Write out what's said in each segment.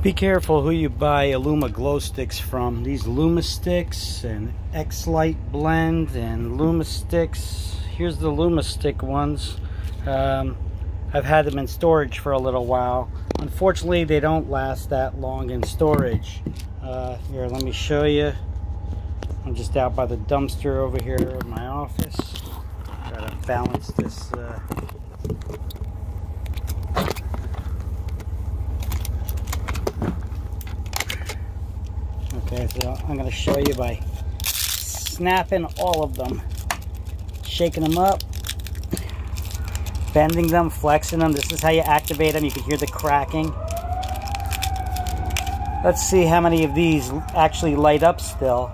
Be careful who you buy Illuma glow sticks from. These Lumisticks and X-Lite blend and Lumisticks. Here's the Lumistick ones. Um, I've had them in storage for a little while. Unfortunately, they don't last that long in storage. Uh, here, let me show you. I'm just out by the dumpster over here in my office. Gotta balance this. Uh, Okay, so I'm going to show you by snapping all of them, shaking them up, bending them, flexing them. This is how you activate them. You can hear the cracking. Let's see how many of these actually light up still.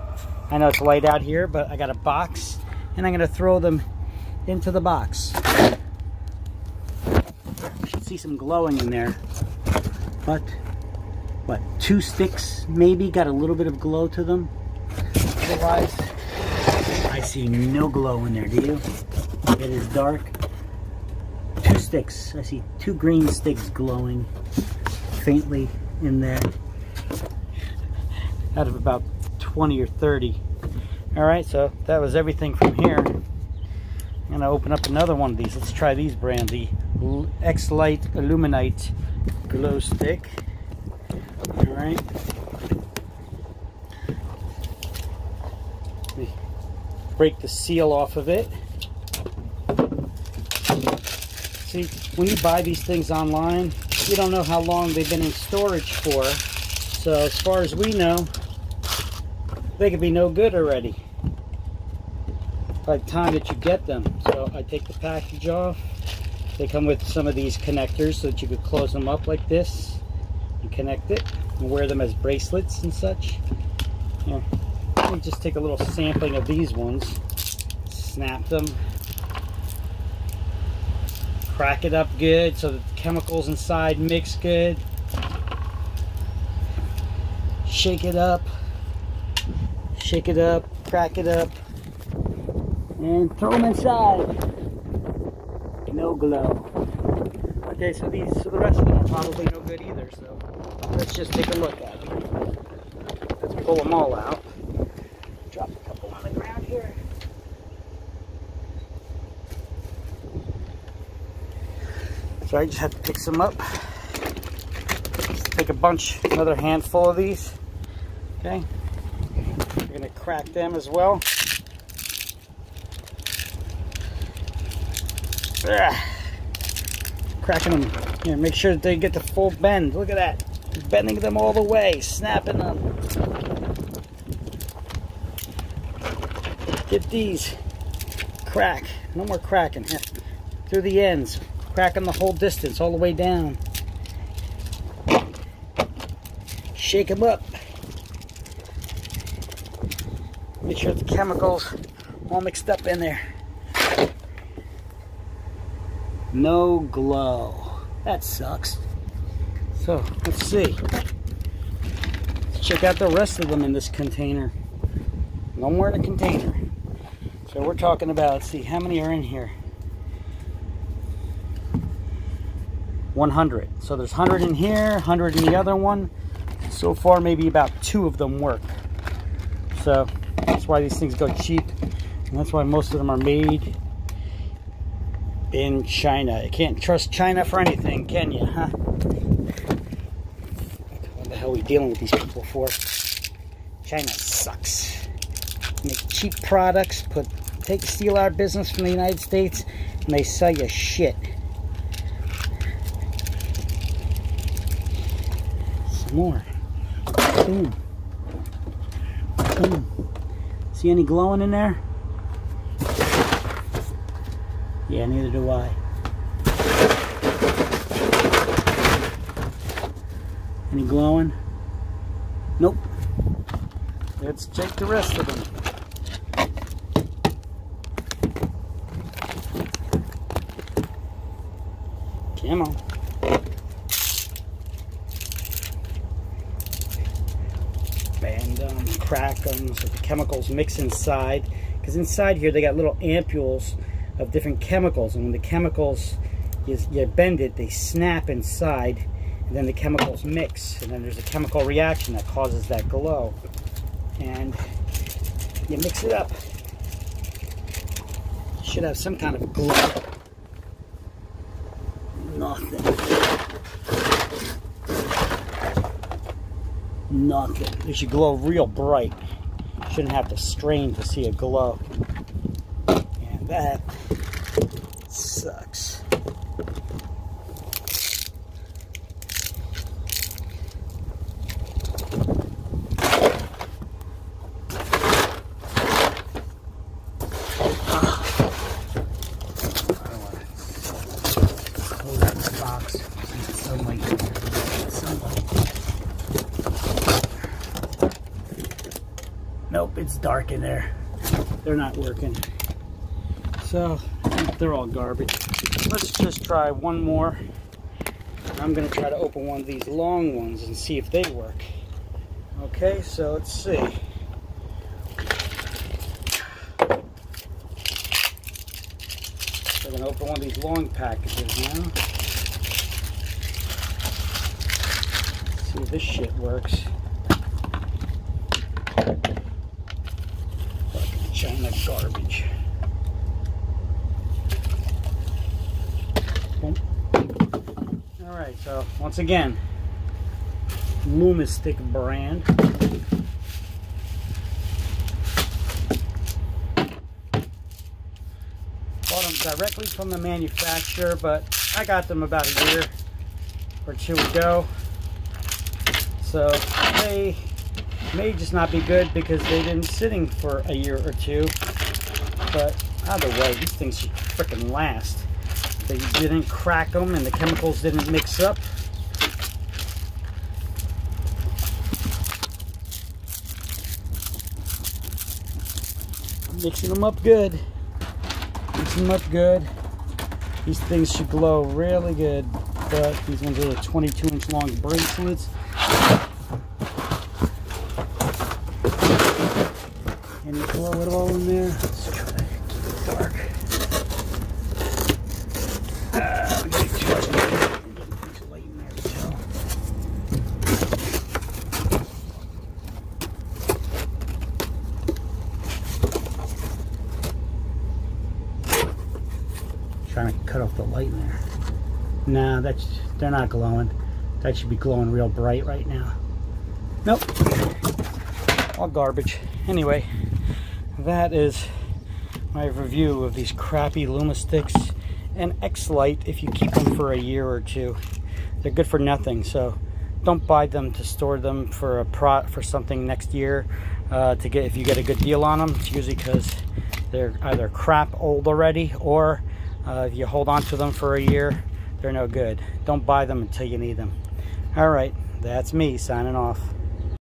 I know it's light out here, but I got a box, and I'm going to throw them into the box. You should see some glowing in there. But what, two sticks maybe got a little bit of glow to them. Otherwise, I see no glow in there, do you? It is dark. Two sticks. I see two green sticks glowing faintly in there. Out of about 20 or 30. All right, so that was everything from here. I'm gonna open up another one of these. Let's try these brand, the X-Lite Illuminite glow stick. Right. break the seal off of it. See, when you buy these things online, you don't know how long they've been in storage for. So as far as we know, they could be no good already by the time that you get them. So I take the package off. They come with some of these connectors so that you could close them up like this and connect it and wear them as bracelets and such. Let me just take a little sampling of these ones, snap them, crack it up good so that the chemicals inside mix good. Shake it up, shake it up, crack it up, and throw them inside. No glow. Okay, so these, so the rest of them are probably no good either. So let's just take a look at them. Let's pull them all out. Drop a couple on the ground here. So I just have to pick some up. Let's take a bunch, another handful of these. Okay. We're gonna crack them as well. Ugh. Cracking them. Yeah, make sure that they get the full bend. Look at that. Bending them all the way, snapping them. Get these. Crack. No more cracking. Through the ends. Cracking the whole distance, all the way down. Shake them up. Make sure the chemicals all mixed up in there. No glow. That sucks. So, let's see. Let's check out the rest of them in this container. No more in a container. So we're talking about, let's see, how many are in here? 100. So there's 100 in here, 100 in the other one. So far, maybe about two of them work. So that's why these things go cheap. And that's why most of them are made in China. You can't trust China for anything, can you, huh? Hell are we dealing with these people for? China sucks. Make cheap products, put take steal our business from the United States, and they sell you shit. Some more. Boom. Boom. See any glowing in there? Yeah, neither do I. Any glowing? Nope. Let's check the rest of them. Come on. Band them, crack them so the chemicals mix inside. Because inside here they got little ampules of different chemicals and when the chemicals you, you bend it they snap inside and then the chemicals mix, and then there's a chemical reaction that causes that glow. And you mix it up. Should have some kind of glow. Nothing. Nothing. It should glow real bright. Shouldn't have to strain to see a glow. And that sucks. Nope, it's dark in there. They're not working. So, they're all garbage. Let's just try one more. I'm gonna try to open one of these long ones and see if they work. Okay, so let's see. So I'm gonna open one of these long packages now. This shit works. Fucking China garbage. Alright, so once again, Lumistick brand. Bought them directly from the manufacturer, but I got them about a year or two ago. So they may just not be good because they've been sitting for a year or two. But either way, these things should freaking last. They didn't crack them and the chemicals didn't mix up. Mixing them up good. Mixing them up good. These things should glow really good. But these ones are 22 inch long bracelets. Any glow at all in there? Let's try to keep it dark. Uh, too much light in there to. Trying to cut off the light in there. Nah, that's they're not glowing. That should be glowing real bright right now. Nope. All garbage. Anyway, that is my review of these crappy Lumisticks and X-Lite if you keep them for a year or two. They're good for nothing, so don't buy them to store them for a pro for something next year uh, to get if you get a good deal on them. It's usually because they're either crap old already or uh, you hold on to them for a year, they're no good. Don't buy them until you need them. All right, that's me signing off.